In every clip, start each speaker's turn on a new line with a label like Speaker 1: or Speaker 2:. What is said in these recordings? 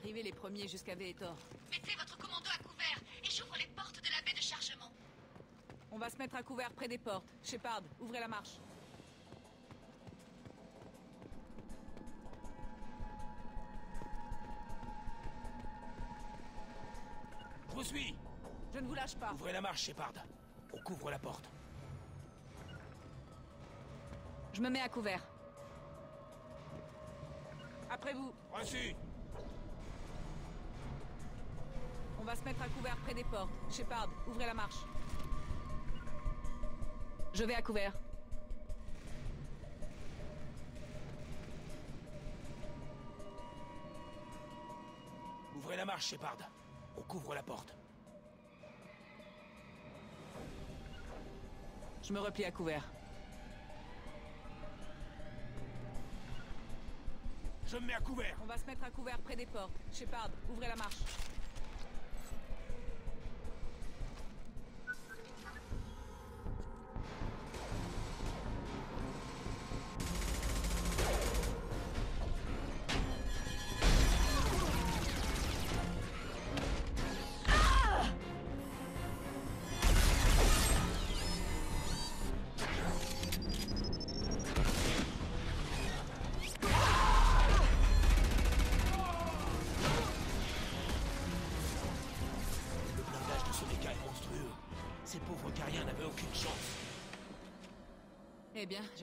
Speaker 1: arriver les premiers jusqu'à Vetor.
Speaker 2: Mettez votre commando à couvert et j'ouvre les portes de la baie de chargement.
Speaker 1: On va se mettre à couvert près des portes. Shepard, ouvrez la marche.
Speaker 3: Je vous suis
Speaker 1: Je ne vous lâche pas.
Speaker 3: Ouvrez la marche, Shepard. On couvre la porte.
Speaker 1: Je me mets à couvert. Après vous.
Speaker 3: Reçu
Speaker 1: se mettre à couvert près des portes. Shepard, ouvrez la marche. Je vais à couvert.
Speaker 3: Ouvrez la marche, Shepard. On couvre la porte.
Speaker 1: Je me replie à couvert.
Speaker 3: Je me mets à couvert.
Speaker 1: On va se mettre à couvert près des portes. Shepard, ouvrez la marche.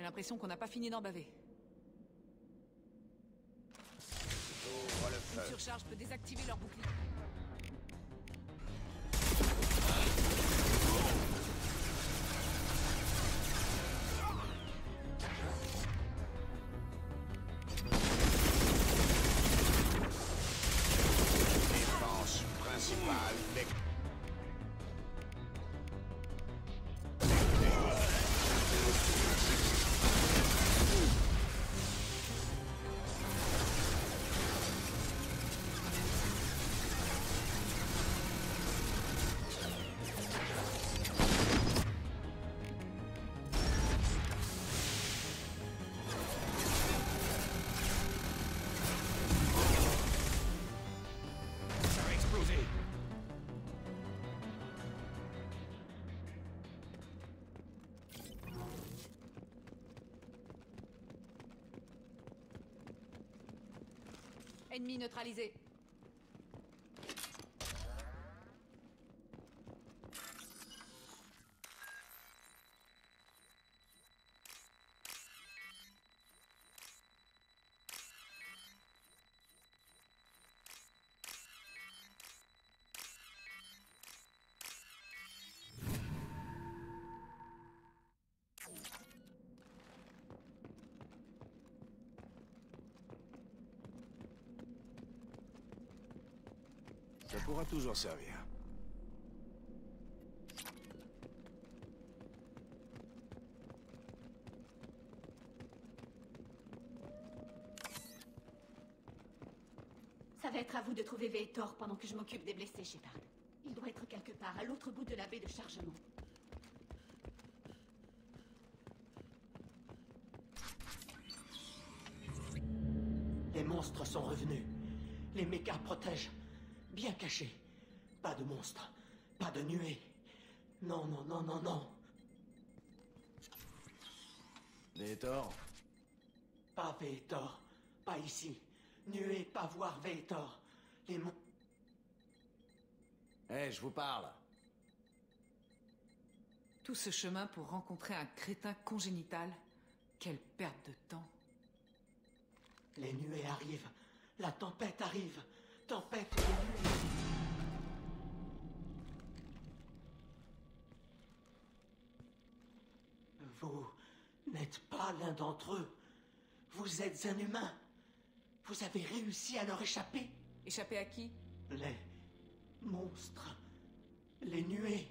Speaker 1: L'impression qu'on n'a pas fini d'en baver. Ennemi neutralisé.
Speaker 4: Ça pourra toujours servir.
Speaker 2: Ça va être à vous de trouver Vetor pendant que je m'occupe des blessés, Shepard. Il doit être quelque part, à l'autre bout de la baie de chargement.
Speaker 5: Les monstres sont revenus. Les mechas protègent. Bien cachés. Pas de monstres. Pas de nuées. Non, non, non, non, non.
Speaker 4: Vétor
Speaker 5: Pas Vetor. Pas ici. Nuée, pas voir Vetor. Les monstres...
Speaker 4: Eh, je vous parle.
Speaker 1: Tout ce chemin pour rencontrer un crétin congénital Quelle perte de temps.
Speaker 5: Les nuées arrivent. La tempête arrive. Tempête de nuées. Vous n'êtes pas l'un d'entre eux. Vous êtes un humain. Vous avez réussi à leur échapper.
Speaker 1: Échappé à qui?
Speaker 5: Les monstres. Les nuées.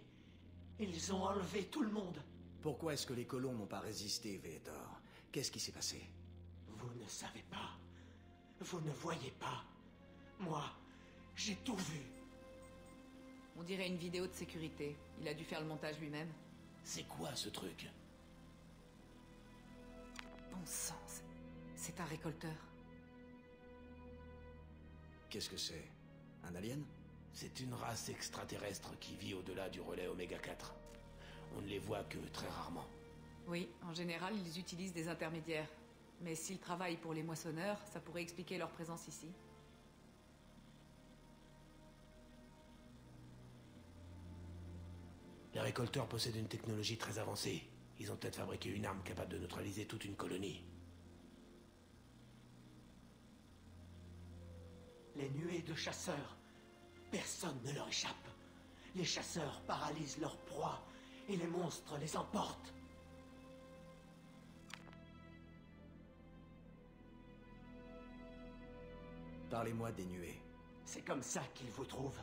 Speaker 5: Ils ont enlevé tout le monde.
Speaker 6: Pourquoi est-ce que les colons n'ont pas résisté, Vétor Qu'est-ce qui s'est passé?
Speaker 5: Vous ne savez pas. Vous ne voyez pas. Moi, j'ai tout vu.
Speaker 1: On dirait une vidéo de sécurité. Il a dû faire le montage lui-même.
Speaker 3: C'est quoi ce truc?
Speaker 1: Bon sens. C'est un récolteur.
Speaker 6: Qu'est-ce que c'est? Un alien?
Speaker 3: C'est une race extraterrestre qui vit au-delà du relais Oméga 4. On ne les voit que très rarement.
Speaker 1: Oui, en général, ils utilisent des intermédiaires. Mais s'ils travaillent pour les moissonneurs, ça pourrait expliquer leur présence ici.
Speaker 3: Récolteurs possèdent une technologie très avancée. Ils ont peut-être fabriqué une arme capable de neutraliser toute une colonie.
Speaker 5: Les nuées de chasseurs. Personne ne leur échappe. Les chasseurs paralysent leurs proies et les monstres les emportent.
Speaker 6: Parlez-moi des nuées.
Speaker 5: C'est comme ça qu'ils vous trouvent.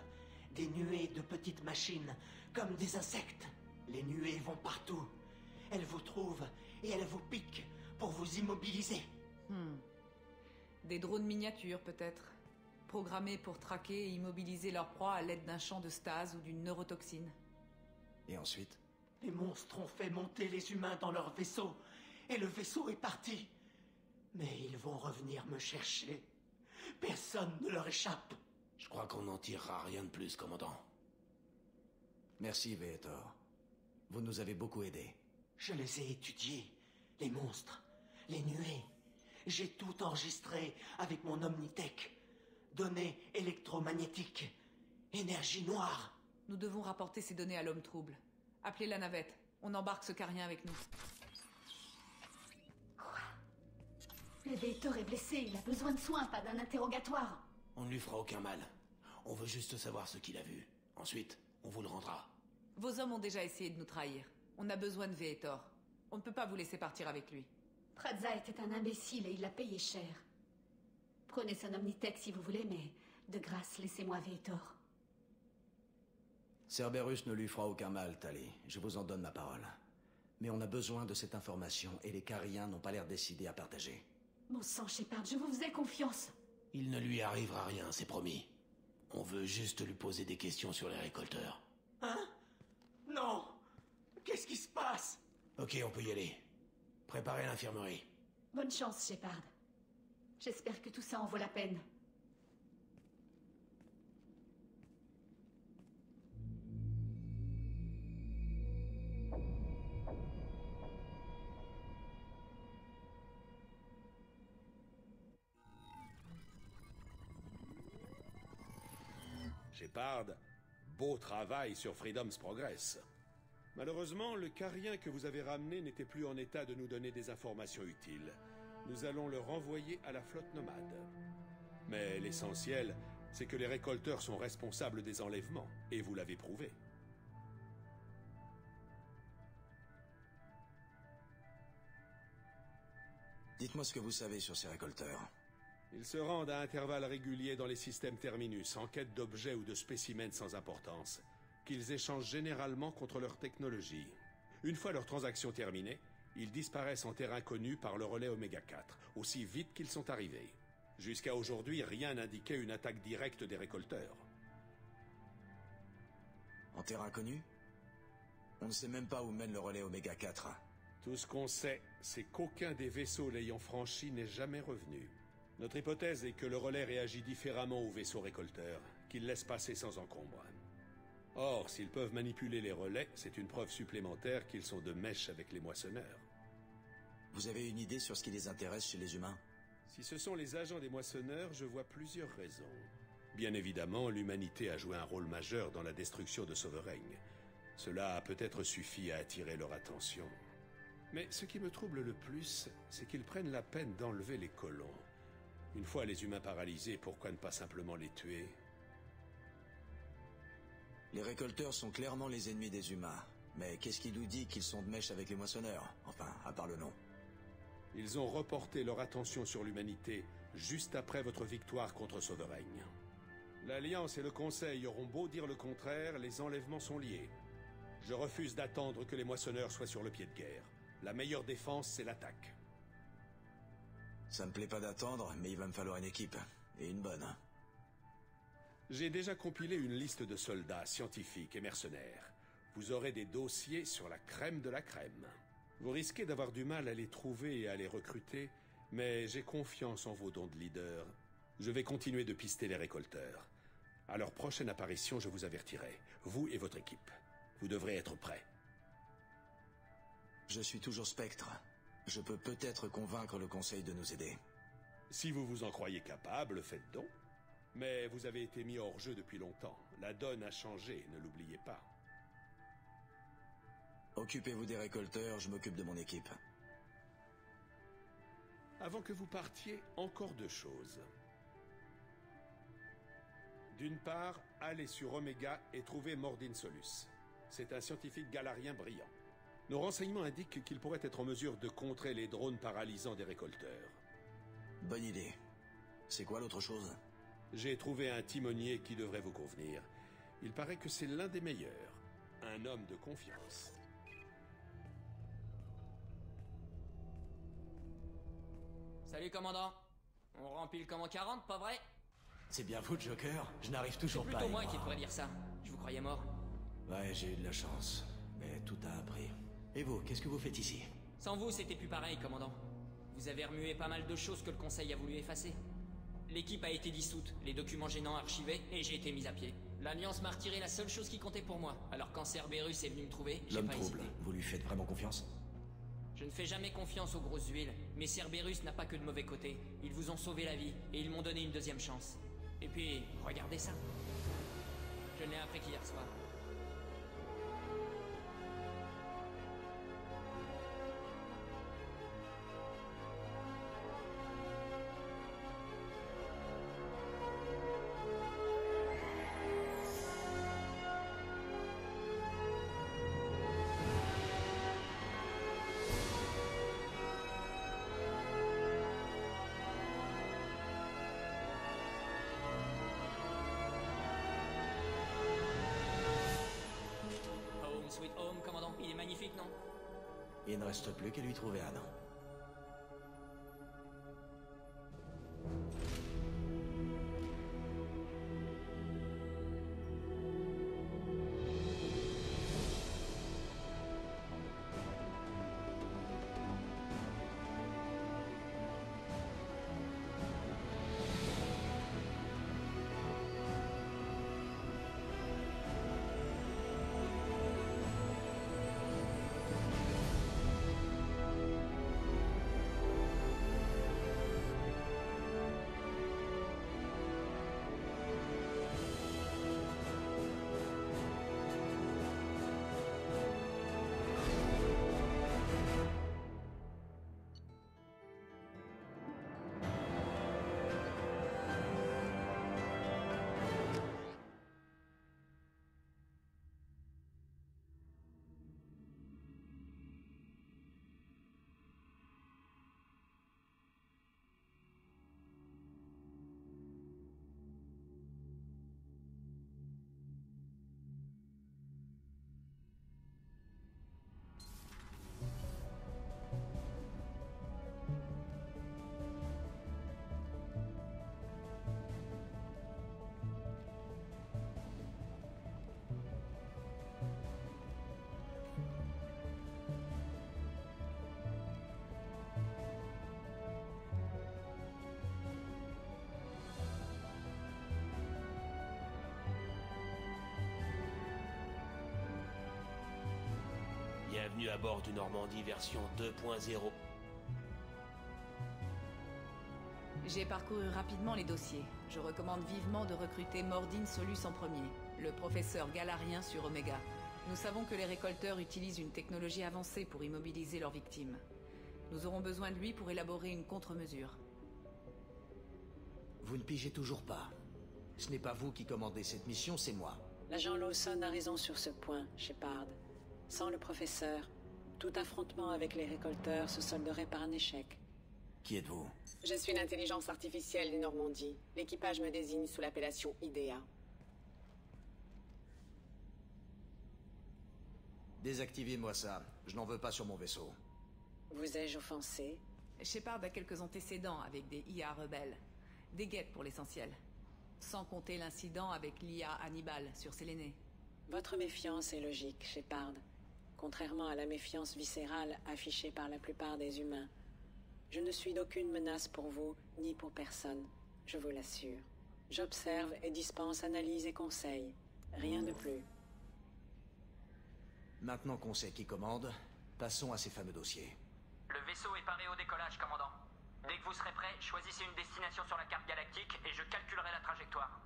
Speaker 5: Des nuées de petites machines, comme des insectes. Les nuées vont partout. Elles vous trouvent et elles vous piquent pour vous immobiliser.
Speaker 1: Hmm. Des drones miniatures, peut-être. Programmés pour traquer et immobiliser leur proie à l'aide d'un champ de stase ou d'une neurotoxine.
Speaker 6: Et ensuite?
Speaker 5: Les monstres ont fait monter les humains dans leur vaisseau. Et le vaisseau est parti. Mais ils vont revenir me chercher. Personne ne leur échappe.
Speaker 3: Je crois qu'on n'en tirera rien de plus, commandant.
Speaker 6: Merci, Vetor. Vous nous avez beaucoup aidés.
Speaker 5: Je les ai étudiés. Les monstres, les nuées. J'ai tout enregistré avec mon Omnitech. Données électromagnétiques. Énergie noire.
Speaker 1: Nous devons rapporter ces données à l'homme trouble. Appelez la navette. On embarque ce carien avec nous.
Speaker 2: Quoi? Le Vétor est blessé, il a besoin de soins, pas d'un interrogatoire.
Speaker 3: On ne lui fera aucun mal. On veut juste savoir ce qu'il a vu. Ensuite, on vous le rendra.
Speaker 1: Vos hommes ont déjà essayé de nous trahir. On a besoin de Vetor. On ne peut pas vous laisser partir avec lui.
Speaker 2: Pradza était un imbécile et il l'a payé cher. Prenez son Omnitech si vous voulez, mais de grâce, laissez-moi Vétor.
Speaker 6: Cerberus ne lui fera aucun mal, Tali. Je vous en donne ma parole. Mais on a besoin de cette information et les Cariens n'ont pas l'air décidés à partager.
Speaker 2: Bon sang, Shepard, je vous faisais confiance.
Speaker 3: Il ne lui arrivera rien, c'est promis. On veut juste lui poser des questions sur les récolteurs.
Speaker 5: Hein? Non Qu'est-ce qui se passe?
Speaker 3: Ok, on peut y aller. Préparez l'infirmerie.
Speaker 2: Bonne chance, Shepard. J'espère que tout ça en vaut la peine.
Speaker 7: Beau travail sur Freedom's Progress. Malheureusement, le carien que vous avez ramené n'était plus en état de nous donner des informations utiles. Nous allons le renvoyer à la flotte nomade. Mais l'essentiel, c'est que les récolteurs sont responsables des enlèvements, et vous l'avez prouvé.
Speaker 6: Dites-moi ce que vous savez sur ces récolteurs.
Speaker 7: Ils se rendent à intervalles réguliers dans les systèmes terminus, en quête d'objets ou de spécimens sans importance, qu'ils échangent généralement contre leur technologie. Une fois leur transaction terminée, ils disparaissent en terrain connu par le relais Oméga 4, aussi vite qu'ils sont arrivés. Jusqu'à aujourd'hui, rien n'indiquait une attaque directe des récolteurs.
Speaker 6: En terrain connu? On ne sait même pas où mène le relais Oméga 4.
Speaker 7: Tout ce qu'on sait, c'est qu'aucun des vaisseaux l'ayant franchi n'est jamais revenu. Notre hypothèse est que le relais réagit différemment aux vaisseaux récolteurs, qu'il laisse passer sans encombre. Or, s'ils peuvent manipuler les relais, c'est une preuve supplémentaire qu'ils sont de mèche avec les moissonneurs.
Speaker 6: Vous avez une idée sur ce qui les intéresse chez les humains?
Speaker 7: Si ce sont les agents des moissonneurs, je vois plusieurs raisons. Bien évidemment, l'humanité a joué un rôle majeur dans la destruction de Sovereign. Cela a peut-être suffi à attirer leur attention. Mais ce qui me trouble le plus, c'est qu'ils prennent la peine d'enlever les colons. Une fois les humains paralysés, pourquoi ne pas simplement les tuer?
Speaker 6: Les récolteurs sont clairement les ennemis des humains. Mais qu'est-ce qui nous dit qu'ils sont de mèche avec les moissonneurs? Enfin, à part le nom.
Speaker 7: Ils ont reporté leur attention sur l'humanité juste après votre victoire contre Sovereign. L'Alliance et le Conseil auront beau dire le contraire, les enlèvements sont liés. Je refuse d'attendre que les moissonneurs soient sur le pied de guerre. La meilleure défense, c'est l'attaque.
Speaker 6: Ça me plaît pas d'attendre, mais il va me falloir une équipe. Et une bonne.
Speaker 7: J'ai déjà compilé une liste de soldats, scientifiques et mercenaires. Vous aurez des dossiers sur la crème de la crème. Vous risquez d'avoir du mal à les trouver et à les recruter, mais j'ai confiance en vos dons de leader. Je vais continuer de pister les récolteurs. À leur prochaine apparition, je vous avertirai, vous et votre équipe. Vous devrez être prêts.
Speaker 6: Je suis toujours Spectre. Je peux peut-être convaincre le Conseil de nous aider.
Speaker 7: Si vous vous en croyez capable, faites donc. Mais vous avez été mis hors jeu depuis longtemps. La donne a changé, ne l'oubliez pas.
Speaker 6: Occupez-vous des récolteurs, je m'occupe de mon équipe.
Speaker 7: Avant que vous partiez, encore deux choses. D'une part, allez sur Omega et trouvez Mordin Solus. C'est un scientifique galarien brillant. Nos renseignements indiquent qu'il pourrait être en mesure de contrer les drones paralysants des récolteurs.
Speaker 6: Bonne idée. C'est quoi l'autre chose?
Speaker 7: J'ai trouvé un timonier qui devrait vous convenir. Il paraît que c'est l'un des meilleurs. Un homme de confiance.
Speaker 8: Salut, commandant. On remplit le command 40, pas vrai?
Speaker 6: C'est bien vous, Joker? Je n'arrive toujours
Speaker 8: C'est
Speaker 6: pas.
Speaker 8: plutôt
Speaker 6: à y
Speaker 8: moi qui devrais dire ça. Je vous croyais mort.
Speaker 6: Ouais, j'ai eu de la chance. Mais tout a appris. Et vous, qu'est-ce que vous faites ici
Speaker 8: Sans vous, c'était plus pareil, commandant. Vous avez remué pas mal de choses que le Conseil a voulu effacer. L'équipe a été dissoute, les documents gênants archivés, et j'ai été mis à pied. L'Alliance m'a retiré la seule chose qui comptait pour moi. Alors quand Cerberus est venu me trouver, j'ai
Speaker 6: L'homme
Speaker 8: pas
Speaker 6: trouble.
Speaker 8: hésité.
Speaker 6: Vous lui faites vraiment confiance
Speaker 8: Je ne fais jamais confiance aux grosses huiles, mais Cerberus n'a pas que de mauvais côtés. Ils vous ont sauvé la vie, et ils m'ont donné une deuxième chance. Et puis, regardez ça. Je l'ai appris qu'hier soir. Il
Speaker 6: ne reste plus qu'à lui trouver un nom.
Speaker 3: Bienvenue à bord du Normandie version 2.0.
Speaker 1: J'ai parcouru rapidement les dossiers. Je recommande vivement de recruter Mordin Solus en premier, le professeur galarien sur Omega. Nous savons que les récolteurs utilisent une technologie avancée pour immobiliser leurs victimes. Nous aurons besoin de lui pour élaborer une contre-mesure.
Speaker 6: Vous ne pigez toujours pas. Ce n'est pas vous qui commandez cette mission, c'est moi.
Speaker 9: L'agent Lawson a raison sur ce point, Shepard. Sans le professeur, tout affrontement avec les récolteurs se solderait par un échec.
Speaker 6: Qui êtes-vous?
Speaker 9: Je suis l'intelligence artificielle des Normandies. L'équipage me désigne sous l'appellation IDEA.
Speaker 6: Désactivez-moi ça. Je n'en veux pas sur mon vaisseau.
Speaker 9: Vous ai-je offensé?
Speaker 1: Shepard a quelques antécédents avec des IA rebelles. Des guettes pour l'essentiel. Sans compter l'incident avec l'IA Hannibal sur Séléné.
Speaker 9: Votre méfiance est logique, Shepard. Contrairement à la méfiance viscérale affichée par la plupart des humains. Je ne suis d'aucune menace pour vous, ni pour personne, je vous l'assure. J'observe et dispense analyse et conseils. Rien de plus.
Speaker 6: Maintenant qu'on sait qui commande, passons à ces fameux dossiers.
Speaker 8: Le vaisseau est paré au décollage, commandant. Dès que vous serez prêt, choisissez une destination sur la carte galactique et je calculerai la trajectoire.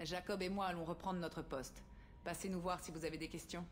Speaker 1: Jacob et moi allons reprendre notre poste. Passez nous voir si vous avez des questions.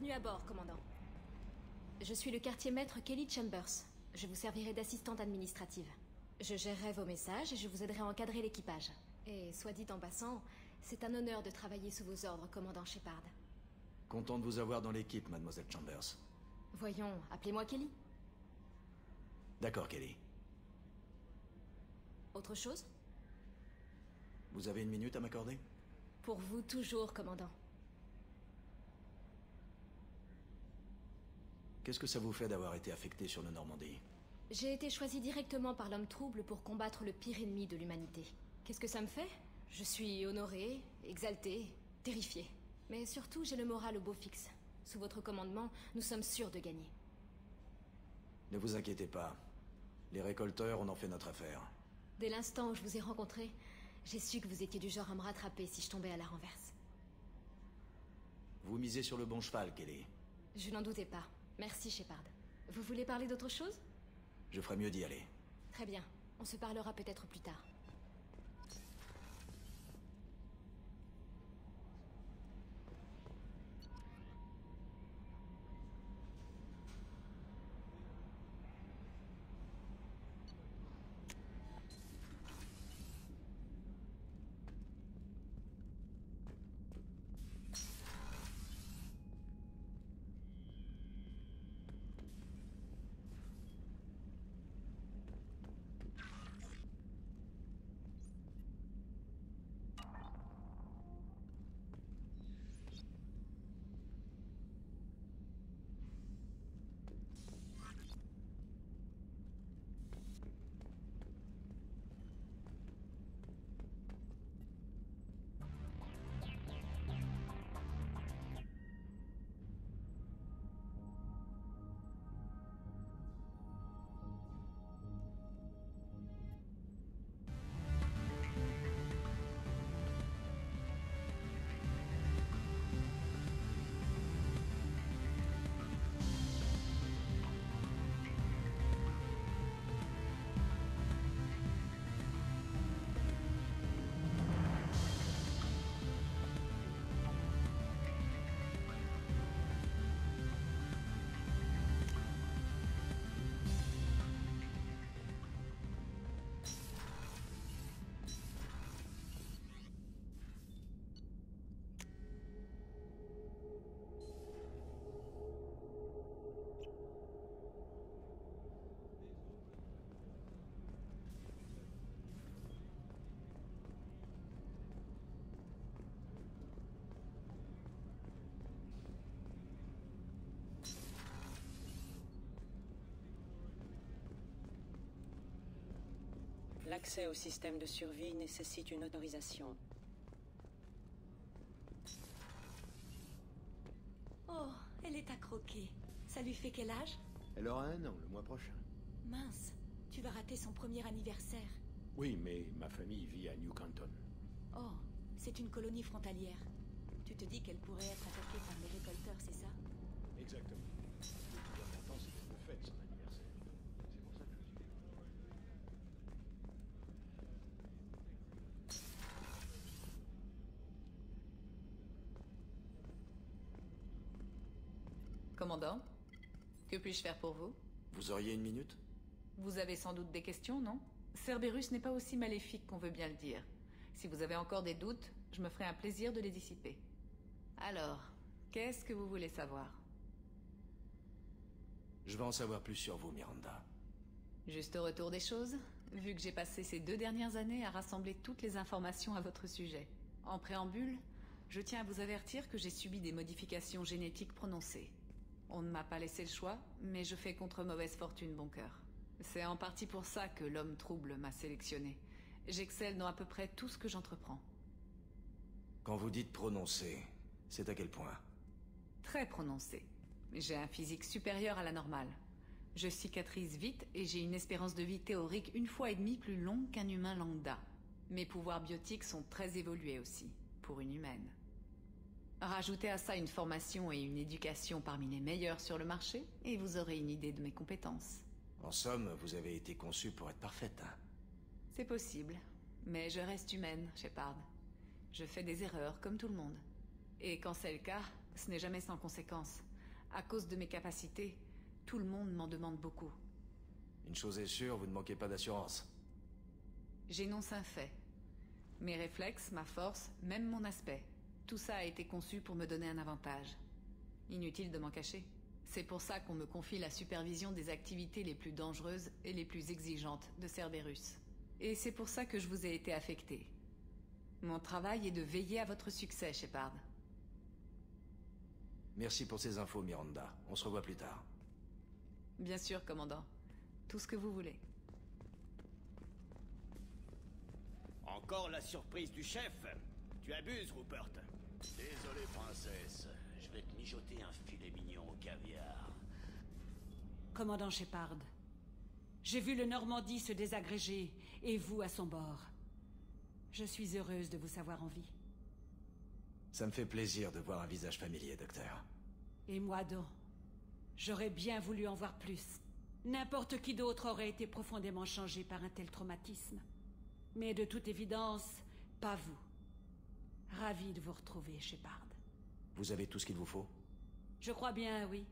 Speaker 10: Bienvenue à bord, commandant. Je suis le quartier maître Kelly Chambers. Je vous servirai d'assistante administrative. Je gérerai vos messages et je vous aiderai à encadrer l'équipage. Et soit dit en passant, c'est un honneur de travailler sous vos ordres, commandant Shepard.
Speaker 6: Content de vous avoir dans l'équipe, mademoiselle Chambers.
Speaker 10: Voyons, appelez-moi Kelly.
Speaker 6: D'accord, Kelly.
Speaker 10: Autre chose?
Speaker 6: Vous avez une minute à m'accorder?
Speaker 10: Pour vous toujours, commandant.
Speaker 6: Qu'est-ce que ça vous fait d'avoir été affecté sur le Normandie
Speaker 10: J'ai été choisi directement par l'homme trouble pour combattre le pire ennemi de l'humanité. Qu'est-ce que ça me fait Je suis honoré, exalté, terrifié. Mais surtout, j'ai le moral au beau fixe. Sous votre commandement, nous sommes sûrs de gagner.
Speaker 6: Ne vous inquiétez pas. Les récolteurs, on en fait notre affaire.
Speaker 10: Dès l'instant où je vous ai rencontré, j'ai su que vous étiez du genre à me rattraper si je tombais à la renverse.
Speaker 6: Vous misez sur le bon cheval, Kelly.
Speaker 10: Je n'en doutais pas. Merci, Shepard. Vous voulez parler d'autre chose?
Speaker 6: Je ferais mieux d'y aller.
Speaker 10: Très bien. On se parlera peut-être plus tard.
Speaker 9: L'accès au système de survie nécessite une autorisation.
Speaker 10: fait quel âge
Speaker 3: Elle aura un an le mois prochain.
Speaker 10: Mince, tu vas rater son premier anniversaire.
Speaker 3: Oui, mais ma famille vit à New Canton.
Speaker 10: Oh, c'est une colonie frontalière. Tu te dis qu'elle pourrait être attaquée par les récolteurs, c'est ça
Speaker 3: Exactement. Le plus c'est qu'elle fête son anniversaire.
Speaker 1: C'est pour ça que je Commandant que puis-je faire pour vous?
Speaker 6: Vous auriez une minute?
Speaker 1: Vous avez sans doute des questions, non? Cerberus n'est pas aussi maléfique qu'on veut bien le dire. Si vous avez encore des doutes, je me ferai un plaisir de les dissiper. Alors, qu'est-ce que vous voulez savoir?
Speaker 6: Je veux en savoir plus sur vous, Miranda.
Speaker 1: Juste au retour des choses, vu que j'ai passé ces deux dernières années à rassembler toutes les informations à votre sujet. En préambule, je tiens à vous avertir que j'ai subi des modifications génétiques prononcées. On ne m'a pas laissé le choix, mais je fais contre mauvaise fortune bon cœur. C'est en partie pour ça que l'homme trouble m'a sélectionné. J'excelle dans à peu près tout ce que j'entreprends.
Speaker 6: Quand vous dites prononcer, c'est à quel point?
Speaker 1: Très prononcé. J'ai un physique supérieur à la normale. Je cicatrise vite et j'ai une espérance de vie théorique une fois et demie plus longue qu'un humain lambda. Mes pouvoirs biotiques sont très évolués aussi, pour une humaine. Rajoutez à ça une formation et une éducation parmi les meilleures sur le marché, et vous aurez une idée de mes compétences.
Speaker 6: En somme, vous avez été conçue pour être parfaite. Hein
Speaker 1: C'est possible, mais je reste humaine, Shepard. Je fais des erreurs, comme tout le monde. Et quand c'est le cas, ce n'est jamais sans conséquence. À cause de mes capacités, tout le monde m'en demande beaucoup.
Speaker 6: Une chose est sûre, vous ne manquez pas d'assurance.
Speaker 1: J'énonce un fait. Mes réflexes, ma force, même mon aspect. Tout ça a été conçu pour me donner un avantage. Inutile de m'en cacher. C'est pour ça qu'on me confie la supervision des activités les plus dangereuses et les plus exigeantes de Cerberus. Et c'est pour ça que je vous ai été affecté. Mon travail est de veiller à votre succès, Shepard.
Speaker 6: Merci pour ces infos, Miranda. On se revoit plus tard.
Speaker 1: Bien sûr, commandant. Tout ce que vous voulez.
Speaker 11: Encore la surprise du chef Tu abuses, Rupert.
Speaker 3: Désolé, princesse. Je vais te mijoter un filet mignon au caviar.
Speaker 12: Commandant Shepard, j'ai vu le Normandie se désagréger, et vous à son bord. Je suis heureuse de vous savoir en vie.
Speaker 6: Ça me fait plaisir de voir un visage familier, docteur.
Speaker 12: Et moi donc J'aurais bien voulu en voir plus. N'importe qui d'autre aurait été profondément changé par un tel traumatisme. Mais de toute évidence, pas vous. Ravi de vous retrouver, Shepard.
Speaker 6: Vous avez tout ce qu'il vous faut
Speaker 12: Je crois bien, oui.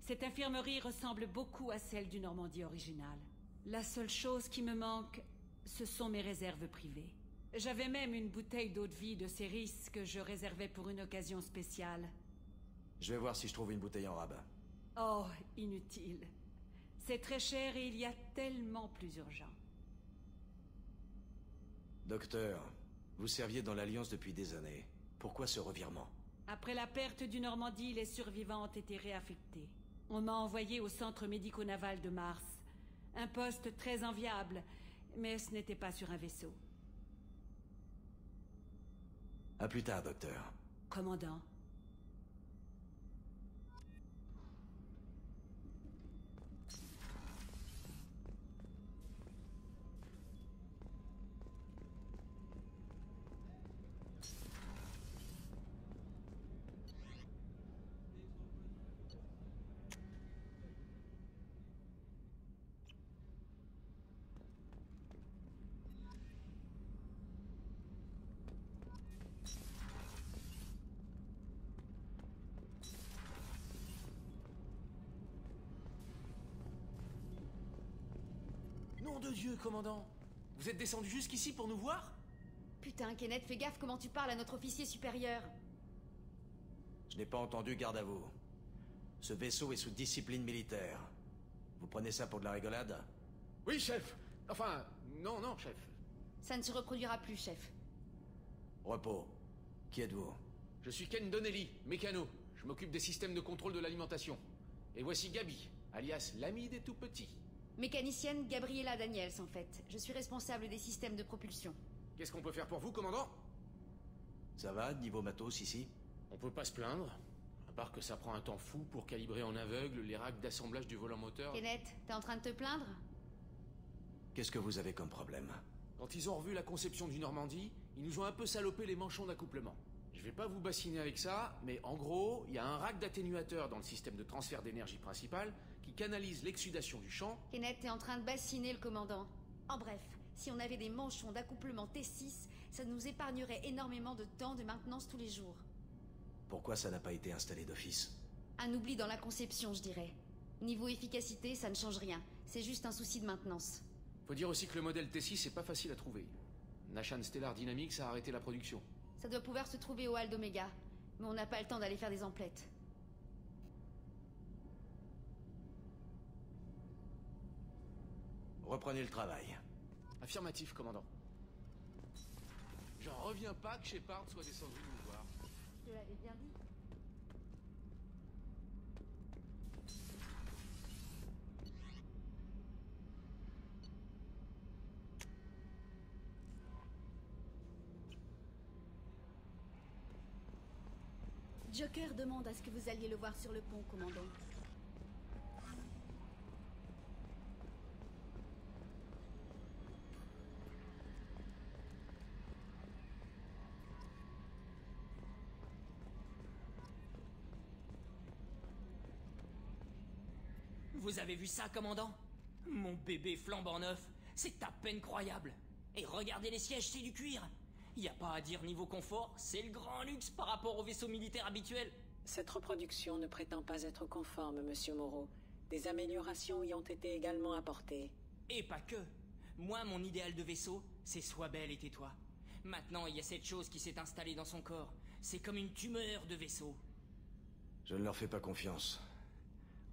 Speaker 12: Cette infirmerie ressemble beaucoup à celle du Normandie original. La seule chose qui me manque, ce sont mes réserves privées. J'avais même une bouteille d'eau de vie de Céris que je réservais pour une occasion spéciale.
Speaker 6: Je vais voir si je trouve une bouteille en rabat.
Speaker 12: Oh, inutile. C'est très cher et il y a tellement plus urgent.
Speaker 6: Docteur, vous serviez dans l'Alliance depuis des années. Pourquoi ce revirement
Speaker 12: Après la perte du Normandie, les survivants ont été réaffectés. On m'a envoyé au centre médico-naval de Mars. Un poste très enviable, mais ce n'était pas sur un vaisseau.
Speaker 6: À plus tard, docteur.
Speaker 12: Commandant.
Speaker 13: Nom de Dieu, commandant Vous êtes descendu jusqu'ici pour nous voir?
Speaker 10: Putain, Kenneth, fais gaffe comment tu parles à notre officier supérieur.
Speaker 6: Je n'ai pas entendu garde à vous. Ce vaisseau est sous discipline militaire. Vous prenez ça pour de la rigolade?
Speaker 13: Oui, chef Enfin, non, non, chef.
Speaker 10: Ça ne se reproduira plus, chef.
Speaker 6: Repos. Qui êtes-vous?
Speaker 13: Je suis Ken Donnelly, mécano. Je m'occupe des systèmes de contrôle de l'alimentation. Et voici Gabi, alias l'ami des tout petits.
Speaker 10: Mécanicienne Gabriella Daniels, en fait. Je suis responsable des systèmes de propulsion.
Speaker 13: Qu'est-ce qu'on peut faire pour vous, commandant?
Speaker 6: Ça va, niveau matos ici?
Speaker 13: On peut pas se plaindre. À part que ça prend un temps fou pour calibrer en aveugle les racks d'assemblage du volant moteur.
Speaker 10: Kenneth, t'es en train de te plaindre?
Speaker 6: Qu'est-ce que vous avez comme problème?
Speaker 13: Quand ils ont revu la conception du Normandie, ils nous ont un peu salopé les manchons d'accouplement. Je vais pas vous bassiner avec ça, mais en gros, il y a un rack d'atténuateur dans le système de transfert d'énergie principal canalise l'exsudation du champ.
Speaker 10: Kenneth, t'es en train de bassiner le commandant. En bref, si on avait des manchons d'accouplement T6, ça nous épargnerait énormément de temps de maintenance tous les jours.
Speaker 6: Pourquoi ça n'a pas été installé d'office?
Speaker 14: Un oubli dans la conception, je dirais. Niveau efficacité, ça ne change rien. C'est juste un souci de maintenance.
Speaker 13: Faut dire aussi que le modèle T6 est pas facile à trouver. Nashan Stellar Dynamics a arrêté la production.
Speaker 14: Ça doit pouvoir se trouver au hall d'Omega. Mais on n'a pas le temps d'aller faire des emplettes.
Speaker 6: Reprenez le travail.
Speaker 13: Affirmatif, commandant. J'en reviens pas que Shepard soit descendu nous voir.
Speaker 14: Je te l'avais bien dit. Joker demande à ce que vous alliez le voir sur le pont, commandant.
Speaker 8: Vous avez vu ça, commandant Mon bébé flambant neuf, c'est à peine croyable. Et regardez les sièges, c'est du cuir. Y a pas à dire niveau confort, c'est le grand luxe par rapport aux vaisseaux militaires habituels.
Speaker 9: Cette reproduction ne prétend pas être conforme, monsieur Moreau. Des améliorations y ont été également apportées.
Speaker 8: Et pas que. Moi, mon idéal de vaisseau, c'est sois belle et tais-toi. Maintenant, il y a cette chose qui s'est installée dans son corps. C'est comme une tumeur de vaisseau.
Speaker 6: Je ne leur fais pas confiance.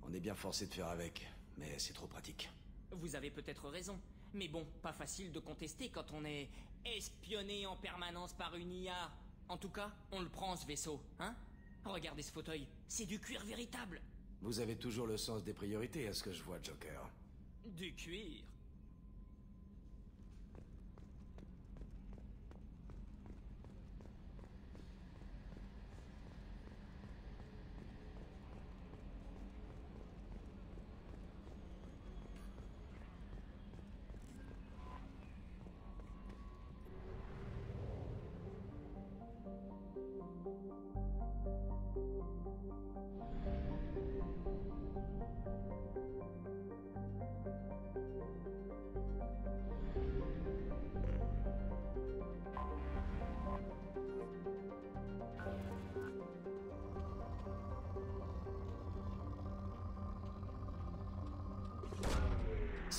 Speaker 6: On est bien forcé de faire avec, mais c'est trop pratique.
Speaker 8: Vous avez peut-être raison. Mais bon, pas facile de contester quand on est espionné en permanence par une IA. En tout cas, on le prend ce vaisseau, hein? Regardez ce fauteuil, c'est du cuir véritable.
Speaker 6: Vous avez toujours le sens des priorités, à ce que je vois, Joker.
Speaker 8: Du cuir?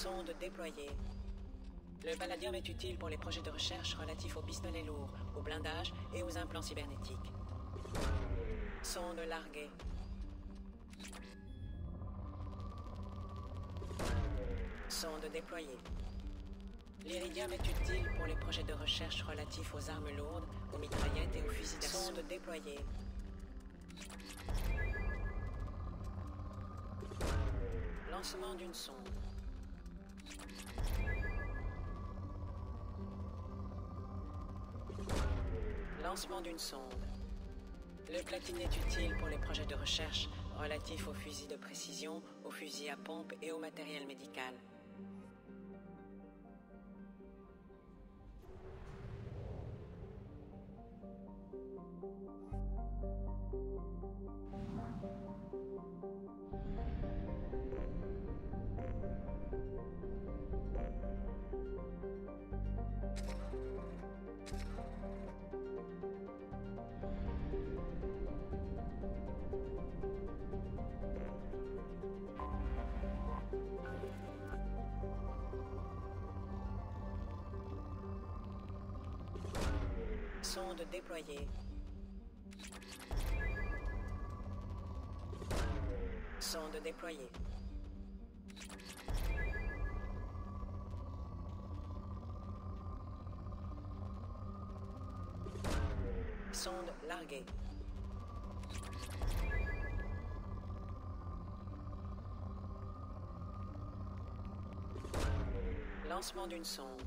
Speaker 9: Sonde déployée. Le palladium est utile pour les projets de recherche relatifs aux pistolets lourds, au blindage et aux implants cybernétiques. Sonde larguée. Sonde déployée. L'iridium est utile pour les projets de recherche relatifs aux armes lourdes, aux mitraillettes et aux fusils d'assaut. Sonde déployée. Lancement d'une sonde. Lancement d'une sonde. Le platine est utile pour les projets de recherche relatifs aux fusils de précision, aux fusils à pompe et au matériel médical. Sonde déployée. Sonde déployée. Sonde larguée. Lancement d'une sonde.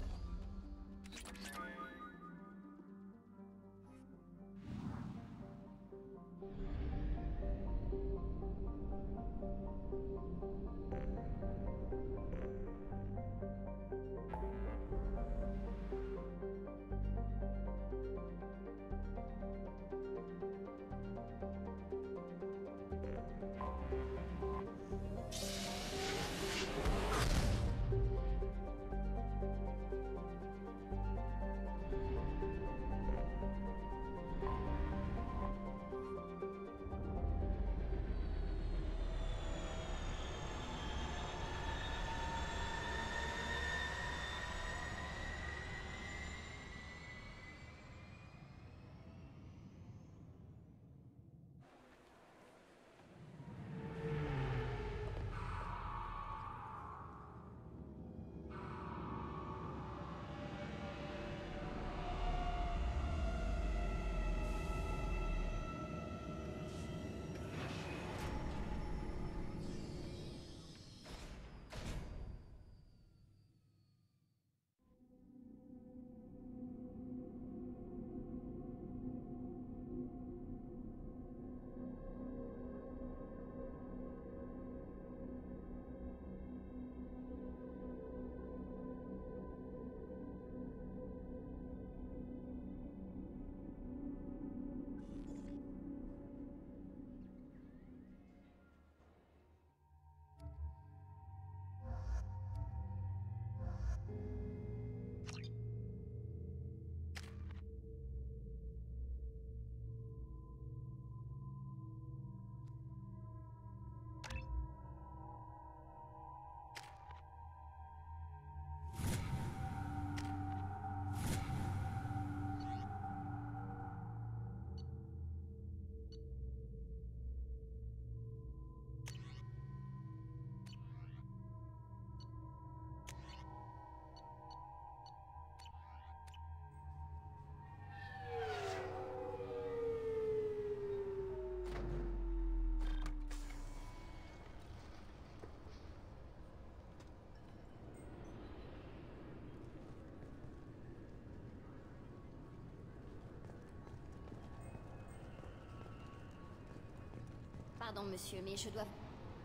Speaker 14: Pardon, monsieur, mais je dois...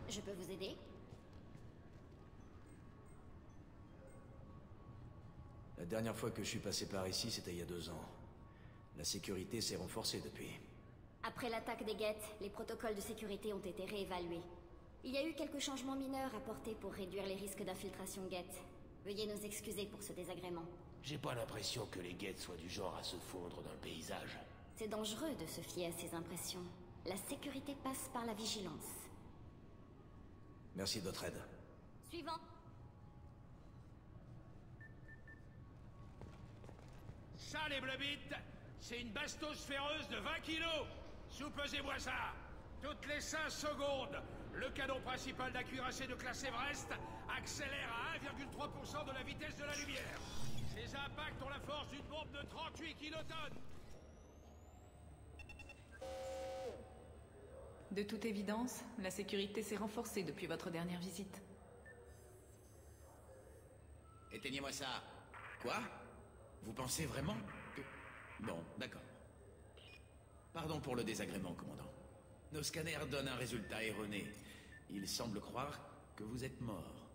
Speaker 14: Je peux vous aider?
Speaker 6: La dernière fois que je suis passé par ici, c'était il y a deux ans. La sécurité s'est renforcée depuis.
Speaker 14: Après l'attaque des guettes, les protocoles de sécurité ont été réévalués. Il y a eu quelques changements mineurs apportés pour réduire les risques d'infiltration guette. Veuillez nous excuser pour ce désagrément.
Speaker 3: J'ai pas l'impression que les guettes soient du genre à se fondre dans le paysage.
Speaker 14: C'est dangereux de se fier à ces impressions. La sécurité passe par la vigilance.
Speaker 6: Merci de votre aide.
Speaker 14: Suivant.
Speaker 15: Ça, les blebites, c'est une bastos féroce de 20 kilos Soupesez-moi ça Toutes les 5 secondes, le canon principal de classe Everest accélère à 1,3% de la vitesse de la lumière. Ces impacts ont la force d'une bombe de 38 kilotonnes
Speaker 1: De toute évidence, la sécurité s'est renforcée depuis votre dernière visite.
Speaker 16: Éteignez-moi ça. Quoi? Vous pensez vraiment que... Bon, d'accord. Pardon pour le désagrément, commandant. Nos scanners donnent un résultat erroné. Il semble croire que vous êtes mort.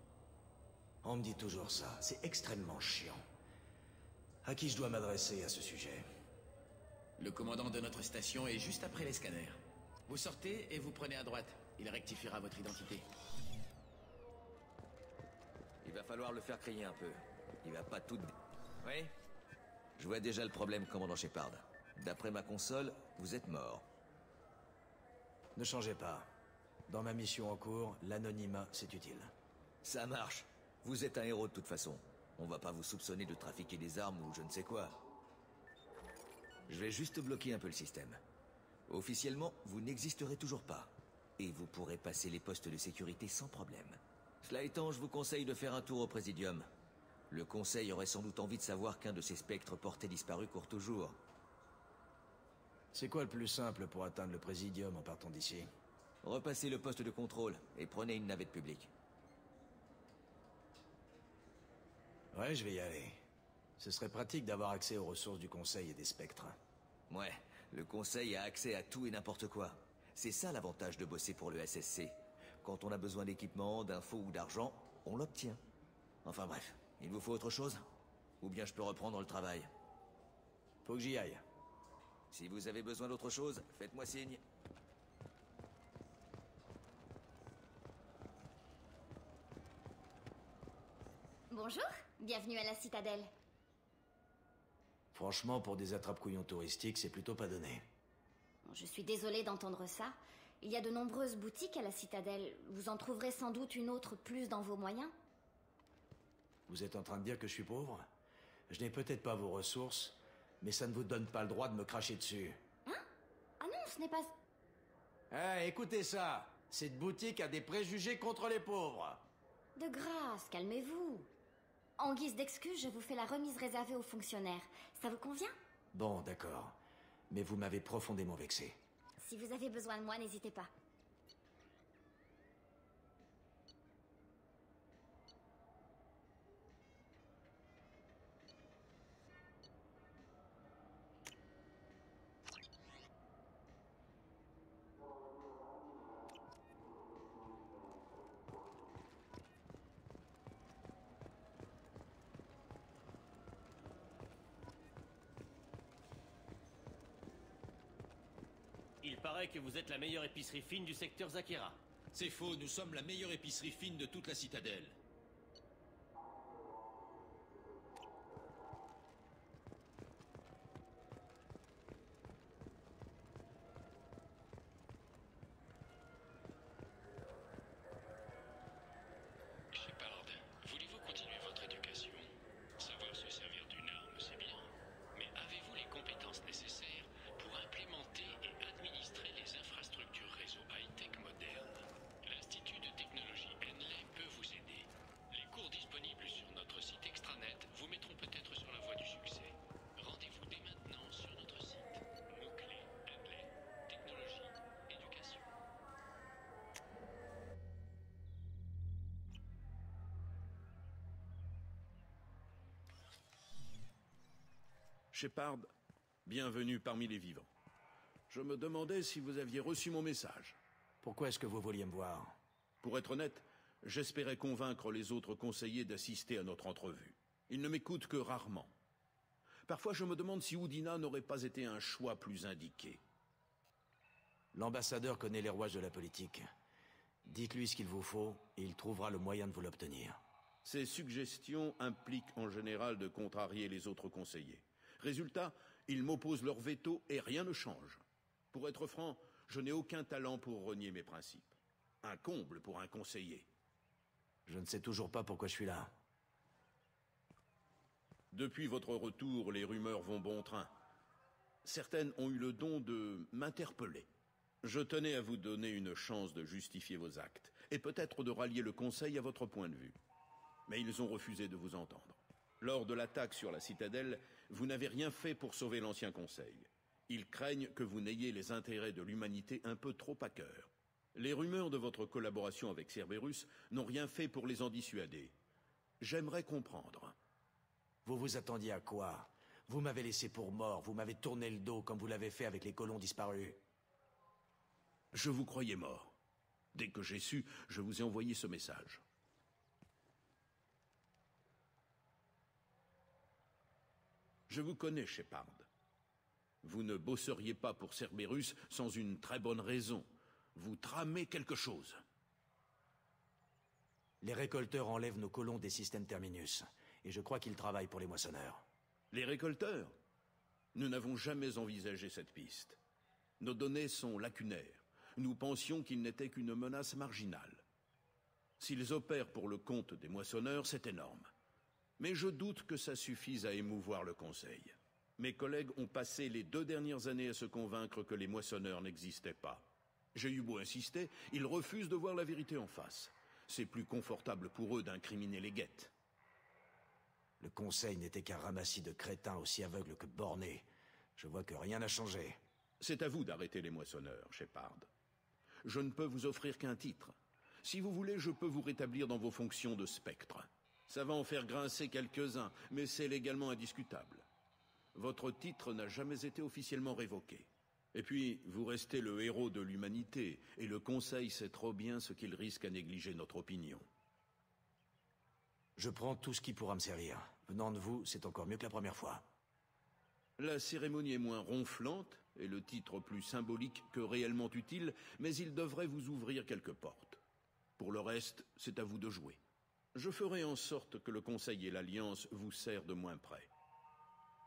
Speaker 6: On me dit toujours ça. C'est extrêmement chiant. À qui je dois m'adresser à ce sujet?
Speaker 16: Le commandant de notre station est juste après les scanners. Vous sortez et vous prenez à droite. Il rectifiera votre identité.
Speaker 17: Il va falloir le faire crier un peu. Il va pas tout... Oui Je vois déjà le problème, commandant Shepard. D'après ma console, vous êtes mort.
Speaker 6: Ne changez pas. Dans ma mission en cours, l'anonymat, c'est utile.
Speaker 17: Ça marche. Vous êtes un héros de toute façon. On va pas vous soupçonner de trafiquer des armes ou je ne sais quoi. Je vais juste bloquer un peu le système. Officiellement, vous n'existerez toujours pas. Et vous pourrez passer les postes de sécurité sans problème. Cela étant, je vous conseille de faire un tour au Présidium. Le Conseil aurait sans doute envie de savoir qu'un de ces spectres portés disparus court toujours.
Speaker 6: C'est quoi le plus simple pour atteindre le Présidium en partant d'ici
Speaker 17: Repassez le poste de contrôle et prenez une navette publique.
Speaker 6: Ouais, je vais y aller. Ce serait pratique d'avoir accès aux ressources du Conseil et des spectres.
Speaker 17: Ouais, le Conseil a accès à tout et n'importe quoi. C'est ça l'avantage de bosser pour le SSC. Quand on a besoin d'équipement, d'infos ou d'argent, on l'obtient. Enfin bref, il vous faut autre chose Ou bien je peux reprendre le travail
Speaker 6: Faut que j'y aille.
Speaker 17: Si vous avez besoin d'autre chose, faites-moi signe.
Speaker 14: Bonjour, bienvenue à la citadelle.
Speaker 6: Franchement, pour des attrape-couillons touristiques, c'est plutôt pas donné.
Speaker 14: Je suis désolée d'entendre ça. Il y a de nombreuses boutiques à la citadelle. Vous en trouverez sans doute une autre plus dans vos moyens.
Speaker 6: Vous êtes en train de dire que je suis pauvre? Je n'ai peut-être pas vos ressources, mais ça ne vous donne pas le droit de me cracher dessus.
Speaker 14: Hein? Ah non, ce n'est pas...
Speaker 6: Eh, écoutez ça Cette boutique a des préjugés contre les pauvres
Speaker 14: De grâce, calmez-vous. En guise d'excuse, je vous fais la remise réservée aux fonctionnaires. Ça vous convient?
Speaker 6: Bon, d'accord. Mais vous m'avez profondément vexé.
Speaker 14: Si vous avez besoin de moi, n'hésitez pas.
Speaker 11: Que vous êtes la meilleure épicerie fine du secteur Zakira.
Speaker 18: C'est faux, nous sommes la meilleure épicerie fine de toute la citadelle.
Speaker 7: Shepard, bienvenue parmi les vivants. Je me demandais si vous aviez reçu mon message.
Speaker 6: Pourquoi est-ce que vous vouliez me voir?
Speaker 7: Pour être honnête, j'espérais convaincre les autres conseillers d'assister à notre entrevue. Ils ne m'écoutent que rarement. Parfois, je me demande si Oudina n'aurait pas été un choix plus indiqué.
Speaker 6: L'ambassadeur connaît les rouages de la politique. Dites-lui ce qu'il vous faut, et il trouvera le moyen de vous l'obtenir.
Speaker 7: Ces suggestions impliquent en général de contrarier les autres conseillers. Résultat, ils m'opposent leur veto et rien ne change. Pour être franc, je n'ai aucun talent pour renier mes principes. Un comble pour un conseiller.
Speaker 6: Je ne sais toujours pas pourquoi je suis là.
Speaker 7: Depuis votre retour, les rumeurs vont bon train. Certaines ont eu le don de m'interpeller. Je tenais à vous donner une chance de justifier vos actes, et peut-être de rallier le Conseil à votre point de vue. Mais ils ont refusé de vous entendre. Lors de l'attaque sur la citadelle, vous n'avez rien fait pour sauver l'ancien Conseil. Ils craignent que vous n'ayez les intérêts de l'humanité un peu trop à cœur. Les rumeurs de votre collaboration avec Cerberus n'ont rien fait pour les en dissuader. J'aimerais comprendre.
Speaker 6: Vous vous attendiez à quoi? Vous m'avez laissé pour mort, vous m'avez tourné le dos comme vous l'avez fait avec les colons disparus.
Speaker 7: Je vous croyais mort. Dès que j'ai su, je vous ai envoyé ce message. Je vous connais, Shepard. Vous ne bosseriez pas pour Cerberus sans une très bonne raison. Vous tramez quelque chose.
Speaker 6: Les récolteurs enlèvent nos colons des systèmes Terminus, et je crois qu'ils travaillent pour les moissonneurs.
Speaker 7: Les récolteurs? Nous n'avons jamais envisagé cette piste. Nos données sont lacunaires. Nous pensions qu'ils n'étaient qu'une menace marginale. S'ils opèrent pour le compte des moissonneurs, c'est énorme. Mais je doute que ça suffise à émouvoir le Conseil. Mes collègues ont passé les deux dernières années à se convaincre que les moissonneurs n'existaient pas. J'ai eu beau insister, ils refusent de voir la vérité en face. C'est plus confortable pour eux d'incriminer les guettes.
Speaker 6: Le Conseil n'était qu'un ramassis de crétins aussi aveugles que bornés. Je vois que rien n'a changé.
Speaker 7: C'est à vous d'arrêter les moissonneurs, Shepard. Je ne peux vous offrir qu'un titre. Si vous voulez, je peux vous rétablir dans vos fonctions de spectre. Ça va en faire grincer quelques-uns, mais c'est légalement indiscutable. Votre titre n'a jamais été officiellement révoqué. Et puis, vous restez le héros de l'humanité, et le Conseil sait trop bien ce qu'il risque à négliger notre opinion.
Speaker 6: Je prends tout ce qui pourra me servir. Venant de vous, c'est encore mieux que la première fois.
Speaker 7: La cérémonie est moins ronflante, et le titre plus symbolique que réellement utile, mais il devrait vous ouvrir quelques portes. Pour le reste, c'est à vous de jouer. Je ferai en sorte que le Conseil et l'Alliance vous serrent de moins près.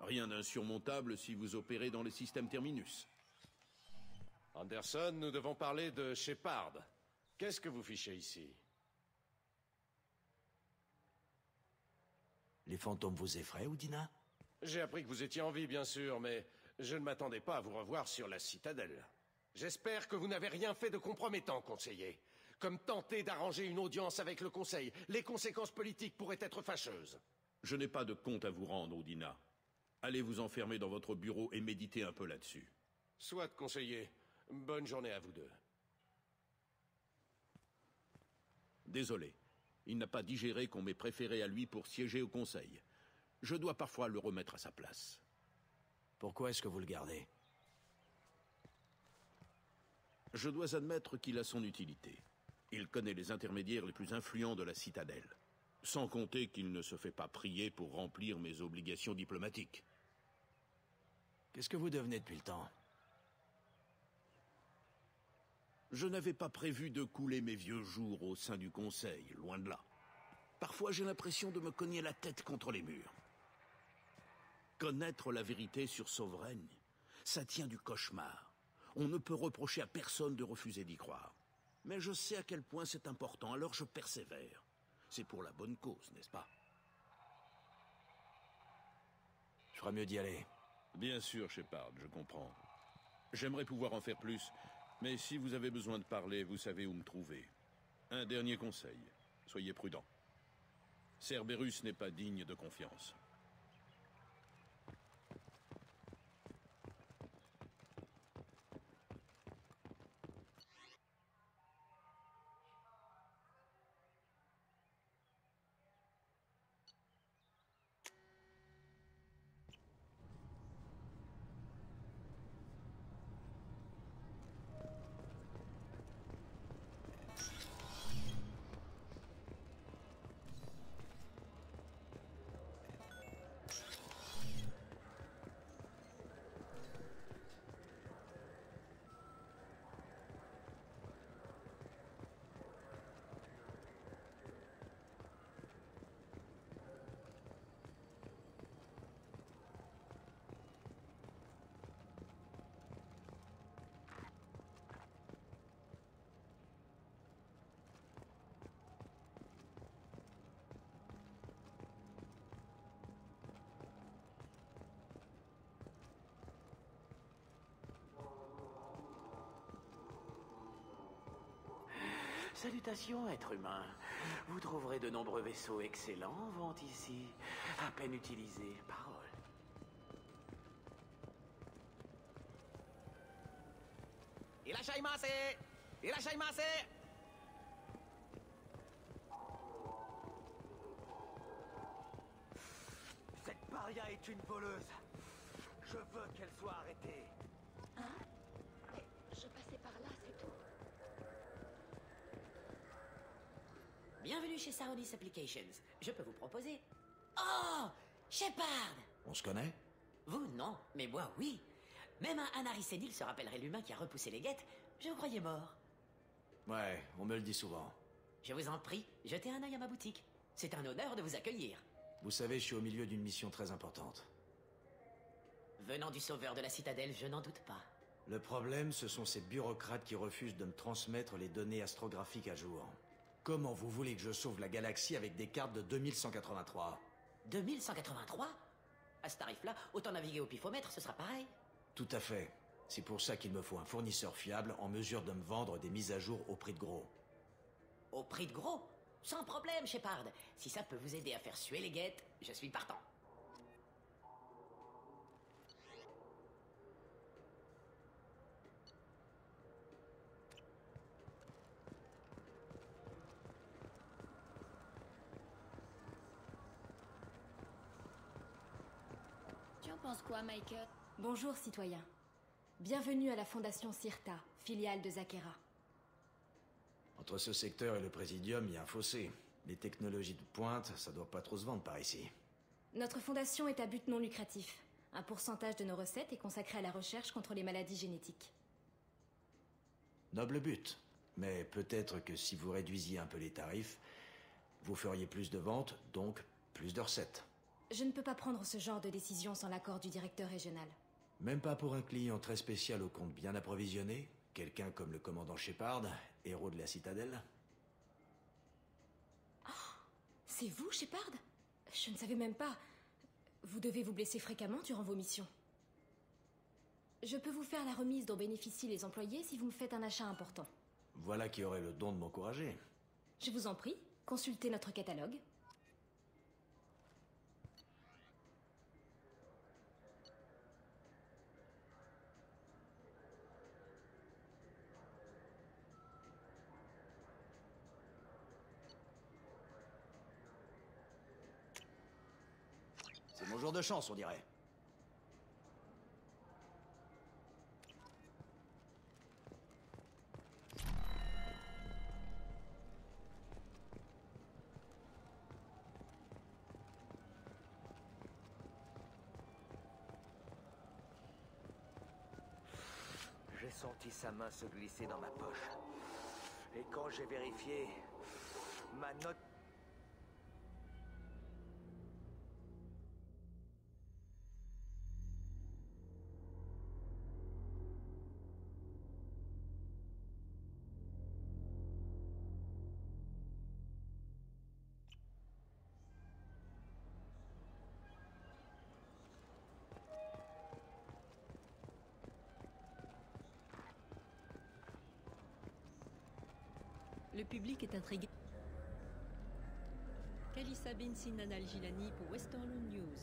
Speaker 7: Rien d'insurmontable si vous opérez dans les systèmes terminus.
Speaker 13: Anderson, nous devons parler de Shepard. Qu'est-ce que vous fichez ici?
Speaker 6: Les fantômes vous effraient, Oudina
Speaker 13: J'ai appris que vous étiez en vie, bien sûr, mais je ne m'attendais pas à vous revoir sur la citadelle. J'espère que vous n'avez rien fait de compromettant, conseiller. Comme tenter d'arranger une audience avec le Conseil, les conséquences politiques pourraient être fâcheuses.
Speaker 7: Je n'ai pas de compte à vous rendre, Oudina. Allez vous enfermer dans votre bureau et méditer un peu là-dessus.
Speaker 13: Soit, conseiller. Bonne journée à vous deux.
Speaker 7: Désolé. Il n'a pas digéré qu'on m'ait préféré à lui pour siéger au Conseil. Je dois parfois le remettre à sa place.
Speaker 6: Pourquoi est-ce que vous le gardez?
Speaker 7: Je dois admettre qu'il a son utilité. Il connaît les intermédiaires les plus influents de la citadelle. Sans compter qu'il ne se fait pas prier pour remplir mes obligations diplomatiques.
Speaker 6: Qu'est-ce que vous devenez depuis le temps?
Speaker 7: Je n'avais pas prévu de couler mes vieux jours au sein du Conseil, loin de là. Parfois j'ai l'impression de me cogner la tête contre les murs. Connaître la vérité sur Souveraine, ça tient du cauchemar. On ne peut reprocher à personne de refuser d'y croire. Mais je sais à quel point c'est important, alors je persévère. C'est pour la bonne cause, n'est-ce pas?
Speaker 6: Je ferais mieux d'y aller.
Speaker 7: Bien sûr, Shepard, je comprends. J'aimerais pouvoir en faire plus, mais si vous avez besoin de parler, vous savez où me trouver. Un dernier conseil. Soyez prudent. Cerberus n'est pas digne de confiance.
Speaker 5: Salutations, êtres humains. Vous trouverez de nombreux vaisseaux excellents en vente ici, à peine utilisés. Parole.
Speaker 11: Irashaimase Irashaimase
Speaker 5: Cette paria est une voleuse. Je veux qu'elle soit arrêtée.
Speaker 2: Hein Mais je passais par là, c'est tout.
Speaker 19: Bienvenue chez Sarodis Applications. Je peux vous proposer. Oh Shepard
Speaker 6: On se connaît?
Speaker 19: Vous, non, mais moi, oui. Même un Anari Sénil se rappellerait l'humain qui a repoussé les guettes. Je vous croyais mort.
Speaker 6: Ouais, on me le dit souvent.
Speaker 19: Je vous en prie, jetez un œil à ma boutique. C'est un honneur de vous accueillir.
Speaker 6: Vous savez, je suis au milieu d'une mission très importante.
Speaker 19: Venant du sauveur de la citadelle, je n'en doute pas.
Speaker 6: Le problème, ce sont ces bureaucrates qui refusent de me transmettre les données astrographiques à jour. Comment vous voulez que je sauve la galaxie avec des cartes de 2183
Speaker 19: 2183 À ce tarif-là, autant naviguer au pifomètre, ce sera pareil.
Speaker 6: Tout à fait. C'est pour ça qu'il me faut un fournisseur fiable en mesure de me vendre des mises à jour au prix de gros.
Speaker 19: Au prix de gros? Sans problème, Shepard. Si ça peut vous aider à faire suer les guettes, je suis partant.
Speaker 10: Quoi, Michael Bonjour, citoyen. Bienvenue à la Fondation Cirta, filiale de Zakera.
Speaker 6: Entre ce secteur et le Présidium, il y a un fossé. Les technologies de pointe, ça doit pas trop se vendre par ici.
Speaker 10: Notre fondation est à but non lucratif. Un pourcentage de nos recettes est consacré à la recherche contre les maladies génétiques.
Speaker 6: Noble but. Mais peut-être que si vous réduisiez un peu les tarifs, vous feriez plus de ventes, donc plus de recettes.
Speaker 10: Je ne peux pas prendre ce genre de décision sans l'accord du directeur régional.
Speaker 6: Même pas pour un client très spécial au compte bien approvisionné Quelqu'un comme le commandant Shepard, héros de la citadelle
Speaker 10: C'est vous, Shepard? Je ne savais même pas. Vous devez vous blesser fréquemment durant vos missions. Je peux vous faire la remise dont bénéficient les employés si vous me faites un achat important.
Speaker 6: Voilà qui aurait le don de m'encourager.
Speaker 10: Je vous en prie, consultez notre catalogue.
Speaker 6: Chance, on dirait.
Speaker 5: J'ai senti sa main se glisser dans ma poche. Et quand j'ai vérifié, ma note...
Speaker 20: Le public est intrigué. Kalissa bin Sinan al-Gilani pour Western News.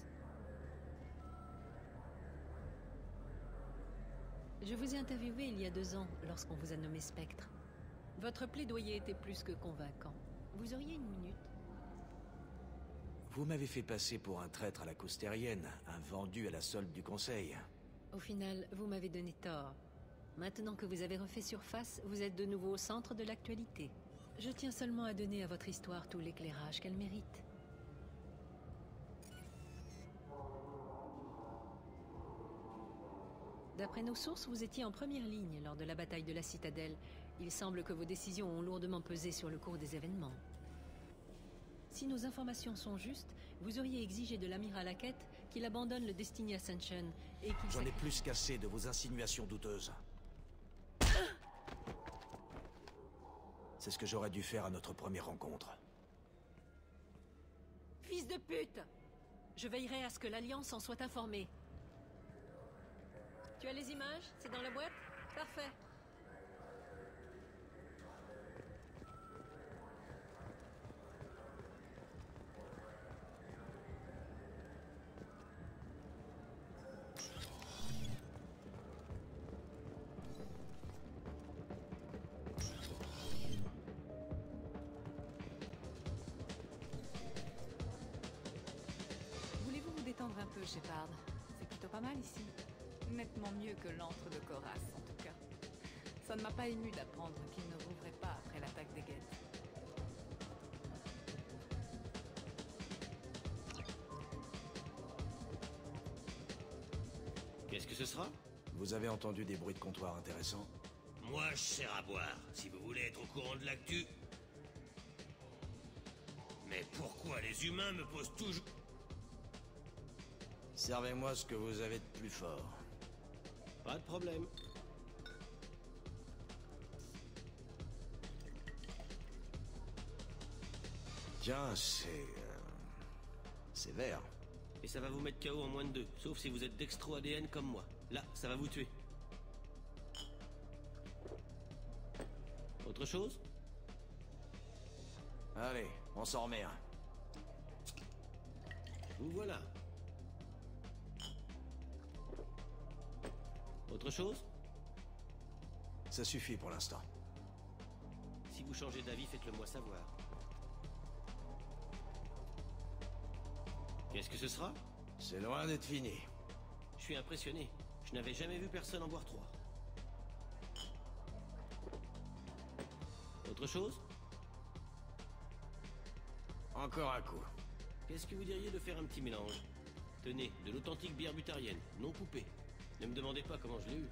Speaker 20: Je vous ai interviewé il y a deux ans lorsqu'on vous a nommé Spectre. Votre plaidoyer était plus que convaincant. Vous auriez une minute?
Speaker 6: Vous m'avez fait passer pour un traître à la coustérienne, un vendu à la solde du Conseil.
Speaker 20: Au final, vous m'avez donné tort. Maintenant que vous avez refait surface, vous êtes de nouveau au centre de l'actualité. Je tiens seulement à donner à votre histoire tout l'éclairage qu'elle mérite. D'après nos sources, vous étiez en première ligne lors de la bataille de la citadelle. Il semble que vos décisions ont lourdement pesé sur le cours des événements. Si nos informations sont justes, vous auriez exigé de l'amiral Hackett qu'il abandonne le Destiny Ascension et qu'il...
Speaker 6: J'en ai plus qu'assez de vos insinuations douteuses. C'est ce que j'aurais dû faire à notre première rencontre.
Speaker 20: Fils de pute Je veillerai à ce que l'Alliance en soit informée. Tu as les images? C'est dans la boîte? Parfait.
Speaker 1: Shepard. C'est plutôt pas mal ici. Nettement mieux que l'antre de Coras, en tout cas. Ça ne m'a pas ému d'apprendre qu'il ne rouvrait pas après l'attaque des guettes.
Speaker 11: Qu'est-ce que ce sera?
Speaker 6: Vous avez entendu des bruits de comptoir intéressants?
Speaker 11: Moi, je sers à boire, si vous voulez être au courant de l'actu. Mais pourquoi les humains me posent toujours...
Speaker 6: Servez-moi ce que vous avez de plus fort.
Speaker 11: Pas de problème.
Speaker 6: Tiens, c'est... euh, C'est vert.
Speaker 11: Et ça va vous mettre KO en moins de deux, sauf si vous êtes dextro-ADN comme moi. Là, ça va vous tuer. Autre chose?
Speaker 6: Allez, on s'en remet un.
Speaker 11: Vous voilà. Autre chose
Speaker 6: Ça suffit pour l'instant.
Speaker 11: Si vous changez d'avis, faites-le moi savoir. Qu'est-ce que ce sera
Speaker 6: C'est loin d'être fini.
Speaker 11: Je suis impressionné. Je n'avais jamais vu personne en boire trois. Autre chose
Speaker 6: Encore un coup.
Speaker 11: Qu'est-ce que vous diriez de faire un petit mélange? Tenez, de l'authentique bière butarienne, non coupée. Ne me demandez pas comment je l'ai eu.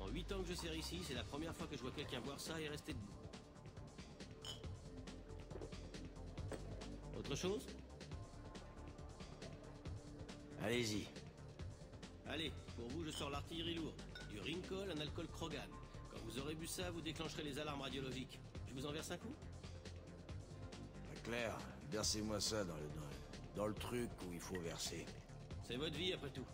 Speaker 11: En huit ans que je sers ici, c'est la première fois que je vois quelqu'un boire ça et rester debout. Autre chose?
Speaker 6: Allez-y.
Speaker 11: Allez, pour vous, je sors l'artillerie lourde. Du Rincol, un alcool Krogan. Quand vous aurez bu ça, vous déclencherez les alarmes radiologiques. Je vous en verse un coup?
Speaker 6: Claire, versez-moi ça dans le, dans, dans le truc où il faut verser.
Speaker 11: C'est votre vie, après tout.